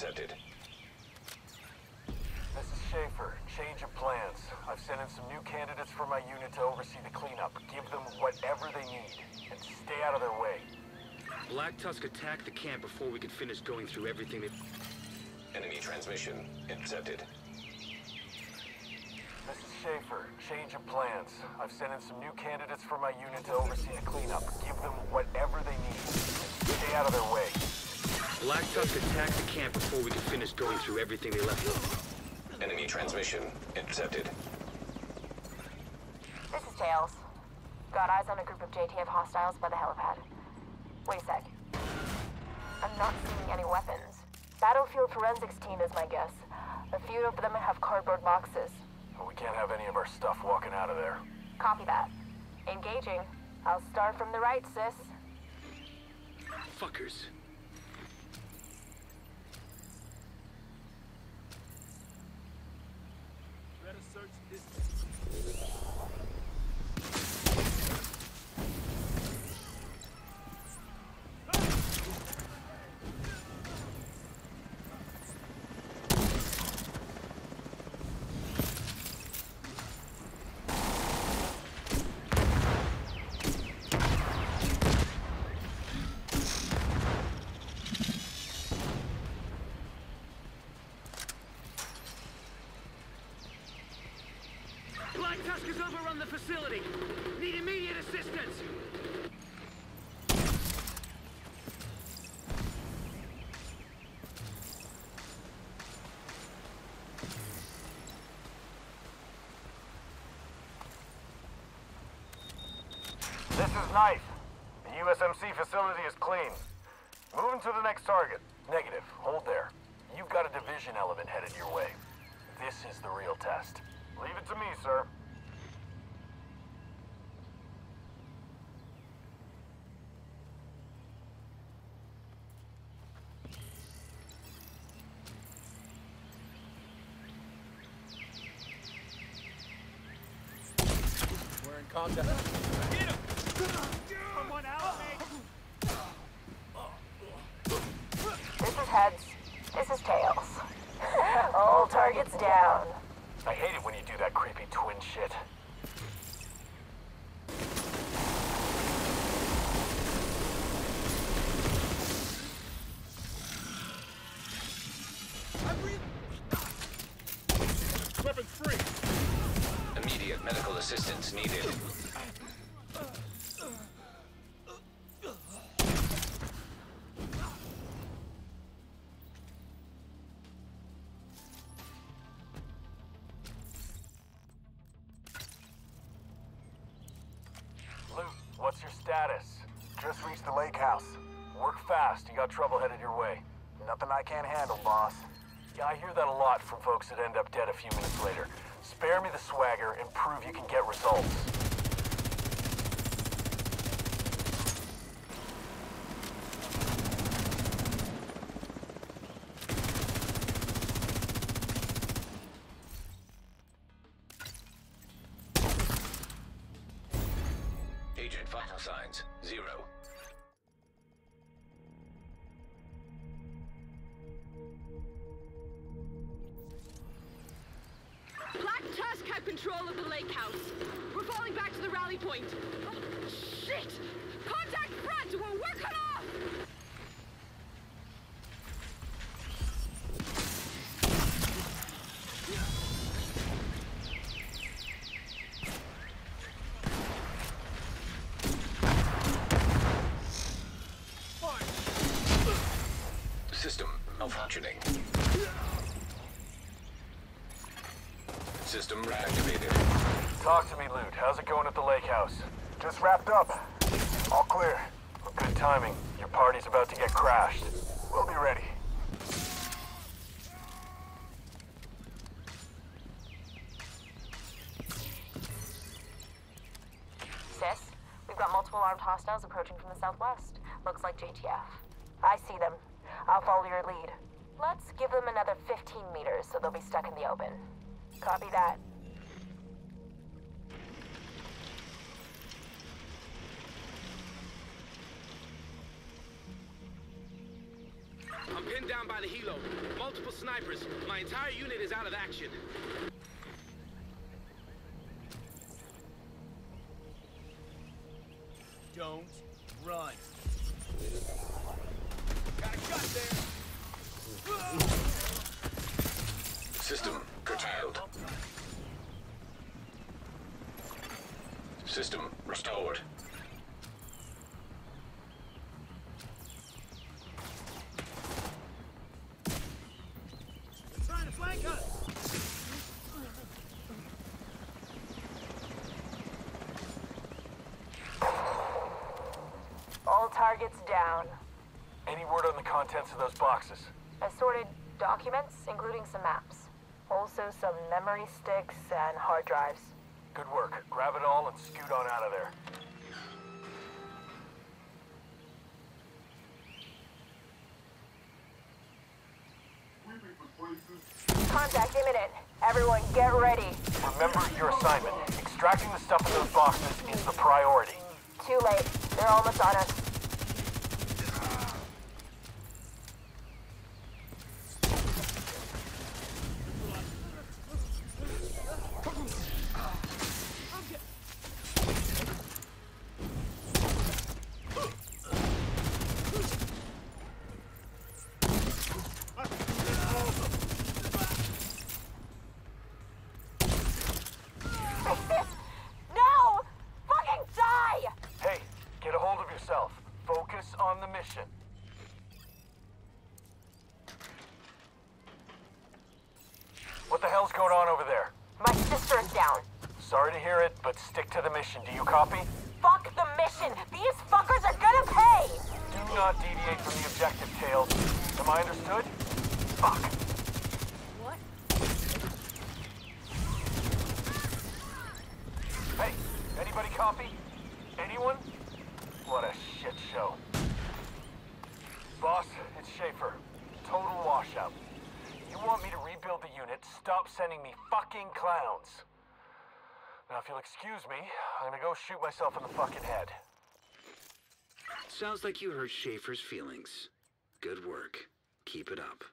intercepted. This is Schaefer. Change of plans. I've sent in some new candidates for my unit to oversee the cleanup. Give them whatever they need, and stay out of their way. Black Tusk attacked the camp before we could finish going through everything that... Enemy transmission intercepted. This is Schaefer. Change of plans. I've sent in some new candidates for my unit to oversee the cleanup. Give them whatever they need, and stay out of their way. Black Tusk attacked the camp before we could finish going through everything they left. Enemy transmission intercepted. This is Tails. Got eyes on a group of JTF hostiles by the helipad. Wait a sec. I'm not seeing any weapons. Battlefield forensics team is my guess. A few of them have cardboard boxes. But we can't have any of our stuff walking out of there. Copy that. Engaging. I'll start from the right, sis. Fuckers. Black Tusk has overrun the facility. Need immediate assistance. This is Knife. The USMC facility is clean. Moving to the next target. Negative. Hold there. You've got a division element headed your way. This is the real test. Leave it to me, sir. We're in contact. This is heads. This is tails. All targets down. I hate it when you do that creepy twin shit. Weapons free. Immediate medical assistance needed. Status? Just reached the lake house. Work fast. You got trouble headed your way. Nothing I can't handle, boss. Yeah, I hear that a lot from folks that end up dead a few minutes later. Spare me the swagger and prove you can get results. Agent vital signs zero. Black Tusk had control of the lake house. We're falling back to the rally point. Oh, shit! Contact front! We're working off! Malfunctioning. System reactivated. Talk to me, Luke. How's it going at the lake house? Just wrapped up. All clear. Good timing. Your party's about to get crashed. We'll be ready. Sis, we've got multiple armed hostiles approaching from the southwest. Looks like JTF. I see them. I'll follow your lead. Let's give them another 15 meters so they'll be stuck in the open. Copy that. I'm pinned down by the helo. Multiple snipers. My entire unit is out of action. System restored. They're trying to flank us. All targets down. Any word on the contents of those boxes? Assorted documents, including some maps. Also some memory sticks and hard drives. Good work. Grab it all and scoot on out of there. Contact imminent. Everyone get ready. Remember your assignment. Extracting the stuff in those boxes is the priority. Too late. They're almost on us. No! Fucking die! Hey, get a hold of yourself. Focus on the mission. What the hell's going on over there? My sister's down. Sorry to hear it, but stick to the mission. Do you copy? Fuck the mission! These fuckers are gonna pay! Do not deviate from the objective, Tails. Am I understood? Fuck. What? Hey, anybody copy? Anyone? What a shit show. Boss, it's Schaefer. Total washout. You want me to rebuild the unit, stop sending me fucking clowns. Now, if you'll excuse me, I'm gonna go shoot myself in the fucking head. Sounds like you hurt Schaefer's feelings. Good work. Keep it up.